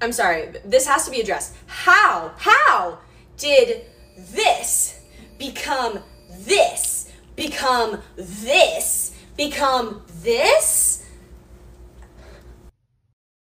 I'm sorry, this has to be addressed. How, how did this become this, become this, become this?